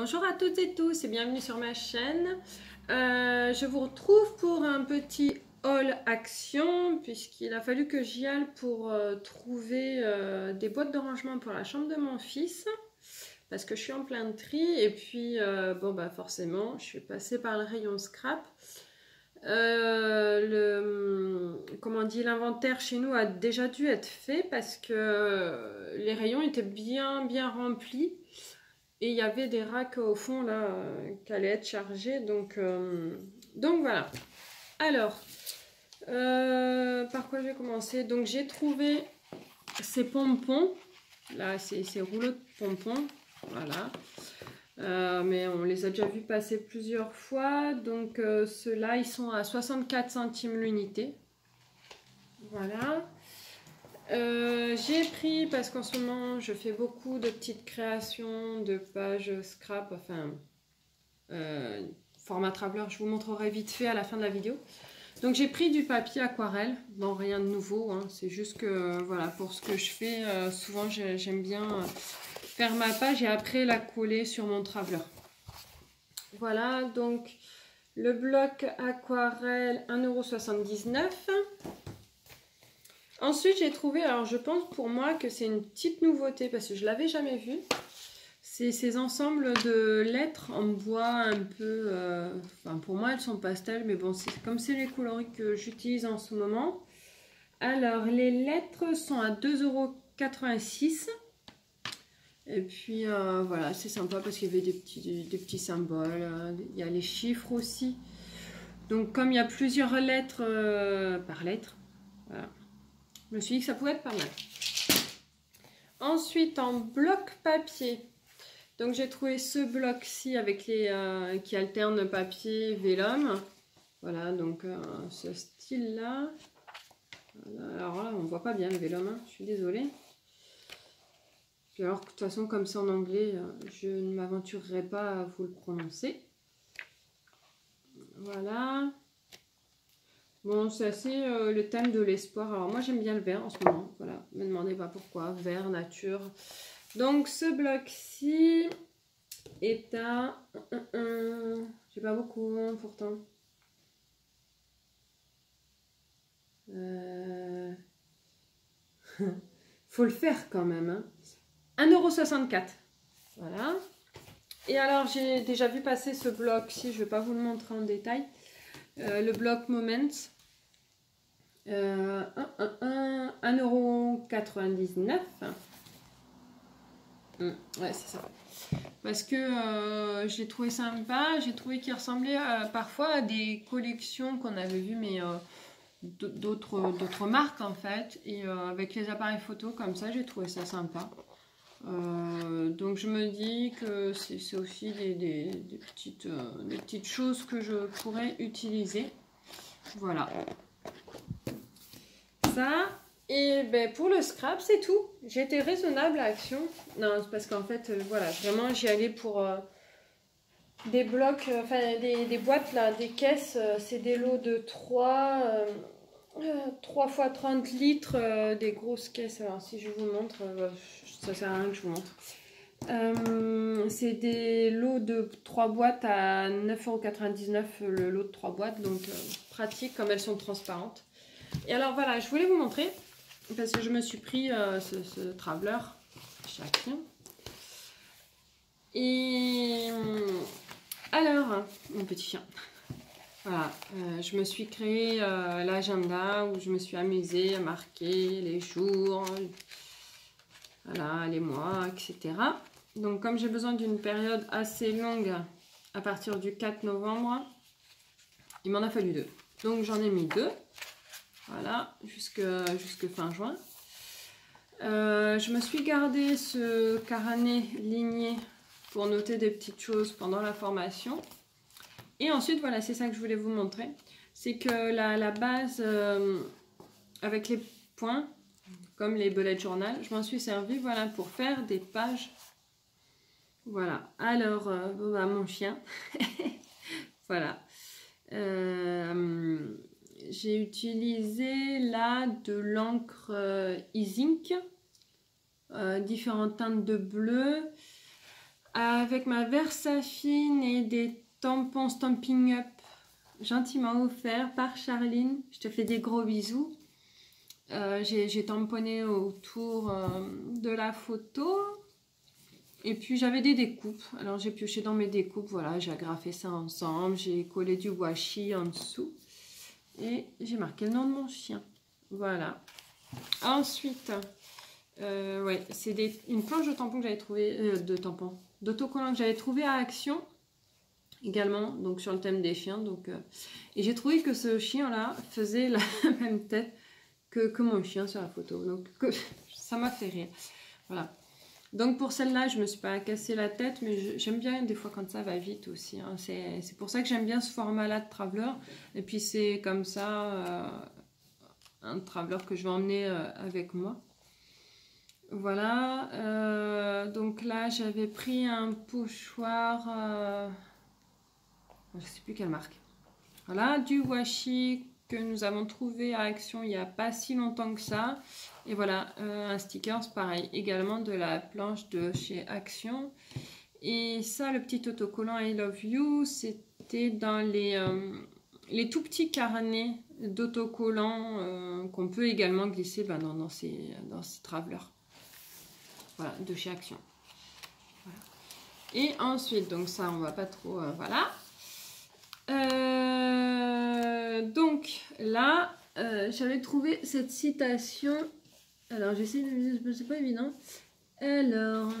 Bonjour à toutes et tous et bienvenue sur ma chaîne. Euh, je vous retrouve pour un petit haul action puisqu'il a fallu que j'y aille pour euh, trouver euh, des boîtes de rangement pour la chambre de mon fils parce que je suis en plein tri et puis bon bah forcément je suis passée par le rayon scrap. le, comment dit l'inventaire chez nous a déjà dû être fait parce que les rayons étaient bien bien remplis et il y avait des racks au fond là euh, qui allaient être chargés. Donc, euh, donc voilà. Alors, euh, par quoi j'ai commencé Donc j'ai trouvé ces pompons. Là, c'est ces rouleaux de pompons. Voilà. mais on les a déjà vus passer plusieurs fois. Donc ceux-là, ils sont à 64 centimes l'unité. Voilà. Euh, j'ai pris, parce qu'en ce moment, je fais beaucoup de petites créations de pages scrap, enfin, euh, format traveler, je vous montrerai vite fait à la fin de la vidéo. Donc j'ai pris du papier aquarelle, bon rien de nouveau, hein. c'est juste que voilà pour ce que je fais, euh, souvent j'aime bien faire ma page et après la coller sur mon traveler. Voilà donc le bloc aquarelle 1,79€. Ensuite, j'ai trouvé, alors je pense pour moi que c'est une petite nouveauté parce que je l'avais jamais vu. C'est ces ensembles de lettres en bois un peu... Euh, enfin, pour moi, elles sont pastel, mais bon, comme c'est les coloris que j'utilise en ce moment. Alors, les lettres sont à 2,86€. Et puis, euh, voilà, c'est sympa parce qu'il y avait des petits, des petits symboles. Euh, il y a les chiffres aussi. Donc, comme il y a plusieurs lettres par lettre, voilà. Je me suis dit que ça pouvait être pas mal. Ensuite, en bloc papier. Donc, j'ai trouvé ce bloc-ci avec les euh, qui alterne papier vélum. Voilà, donc euh, ce style-là. Alors là, on ne voit pas bien le vélum, hein. je suis désolée. Alors, de toute façon, comme c'est en anglais, euh, je ne m'aventurerai pas à vous le prononcer. Voilà. Bon, c'est assez euh, le thème de l'espoir. Alors moi j'aime bien le vert en ce moment. Voilà, ne me demandez pas pourquoi. Vert, nature. Donc ce bloc-ci est à... J'ai pas beaucoup hein, pourtant. Euh... Faut le faire quand même. Hein. 1,64€. Voilà. Et alors j'ai déjà vu passer ce bloc-ci. Je vais pas vous le montrer en détail. Euh, le bloc Moments. Euh, 1,99€. Hum, ouais, c'est ça. Parce que euh, j'ai trouvé sympa, j'ai trouvé qu'il ressemblait parfois à des collections qu'on avait vues, mais euh, d'autres marques en fait. Et euh, avec les appareils photo comme ça, j'ai trouvé ça sympa. Donc je me dis que c'est aussi des, petites, des petites choses que je pourrais utiliser. Voilà. Et ben, pour le scrap, c'est tout. J'étais raisonnable à Action. Non, parce qu'en fait, euh, voilà, vraiment, j'y allais pour euh, des blocs, euh, enfin, des, boîtes, là, des caisses. c'est des lots de 3, 3 fois 30 litres, des grosses caisses. Alors, si je vous montre, ça sert à rien que je vous montre. c'est des lots de 3 boîtes à 9,99€ le lot de 3 boîtes. Donc, pratique comme elles sont transparentes. Et alors voilà, je voulais vous montrer, parce que je me suis pris euh, ce, ce, traveler chacun. Et alors, mon petit chien. Voilà, euh, je me suis créé euh, l'agenda où je me suis amusée à marquer les jours, les mois, etc. Donc comme j'ai besoin d'une période assez longue à partir du 4 novembre, il m'en a fallu deux. Donc j'en ai mis deux. Voilà, jusque, fin juin. Euh, je me suis gardé ce carnet ligné pour noter des petites choses pendant la formation. Et ensuite, voilà, c'est ça que je voulais vous montrer. C'est que la, base euh, avec les points, comme les bullet journal, je m'en suis servi voilà, pour faire des pages. Voilà, alors, euh, bah, mon chien. voilà. Euh, j'ai utilisé là de l'encre e-zinc, euh, différentes teintes de bleu. avec ma Versafine et des tampons Stamping Up gentiment offert par Charline. Je te fais des gros bisous. Euh, j'ai tamponné autour euh, de la photo. Et puis j'avais des découpes. Alors j'ai pioché dans mes découpes. Voilà, j'ai agrafé ça ensemble. J'ai collé du washi en dessous. Et j'ai marqué le nom de mon chien. Voilà. Ensuite, euh, ouais, c'est une planche de tampons que j'avais trouvé, de tampons, d'autocollants que j'avais trouvé à Action également, donc sur le thème des chiens. Donc, et j'ai trouvé que ce chien-là faisait la même tête que, mon chien sur la photo. Donc ça m'a fait rire. Voilà. Donc pour celle-là, je me suis pas cassé la tête, mais j'aime bien des fois quand ça va vite aussi. Hein. C'est pour ça que j'aime bien ce format-là de traveler. Et puis c'est comme ça euh, un traveler que je vais emmener euh, avec moi. Voilà. Euh, donc là, j'avais pris un pochoir. Je sais plus quelle marque. Voilà, du washi que nous avons trouvé à Action il n'y a pas si longtemps que ça. Et voilà, euh, un sticker, pareil, également de la planche de chez Action. Et ça, le petit autocollant I Love You, c'était dans les, euh, les tout petits carnets d'autocollants euh, qu'on peut également glisser ben, dans, ces, dans ces travelers. Voilà, de chez Action. Et ensuite, donc ça, on va pas trop... voilà. Donc là, euh, j'avais trouvé cette citation. Alors j'essaie de... C'est pas évident. Alors...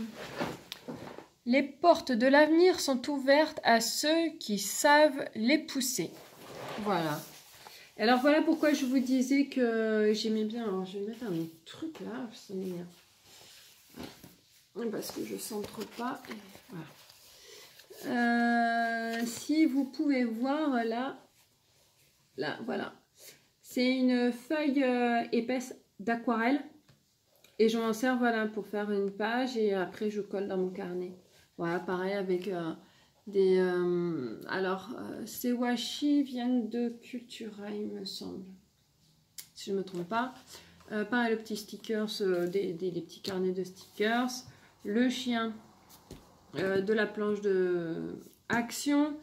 Les portes de l'avenir sont ouvertes à ceux qui savent les pousser. Voilà. Alors voilà pourquoi je vous disais que j'aimais bien. Alors je vais mettre un truc là. Parce que je centre pas. Euh, si vous pouvez voir là, Là, voilà. C'est une feuille euh, épaisse d'aquarelle. Et je m'en sers voilà, pour faire une page et après je colle dans mon carnet. Voilà, pareil avec euh, des... Euh, alors, ces washi viennent de Cultura, il me semble. Si je ne me trompe pas. pareil, le petit stickers, des, des, petits carnets de stickers. Le chien de la planche de Action.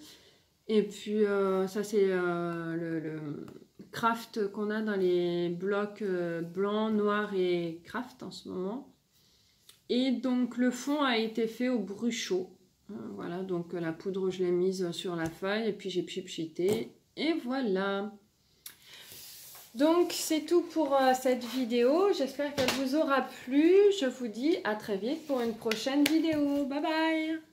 Et puis, euh, ça, c'est euh, le, craft qu'on a dans les blocs euh, blancs, noirs et craft en ce moment. Et donc, le fond a été fait au bruchot. Voilà, donc la poudre, je l'ai mise sur la feuille et puis j'ai pchipchité. Et voilà. Donc, c'est tout pour cette vidéo. J'espère qu'elle vous aura plu. Je vous dis à très vite pour une prochaine vidéo. Bye bye